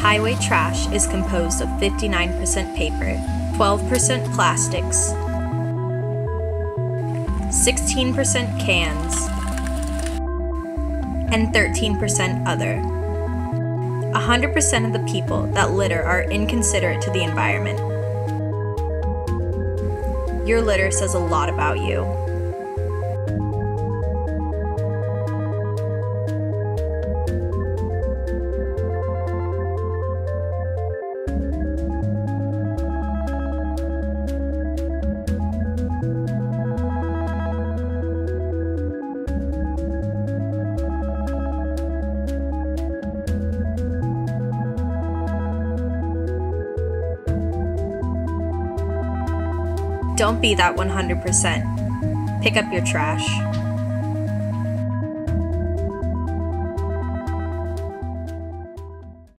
Highway trash is composed of 59% paper, 12% plastics, 16% cans, and 13% other. 100% of the people that litter are inconsiderate to the environment. Your litter says a lot about you. Don't be that 100%. Pick up your trash.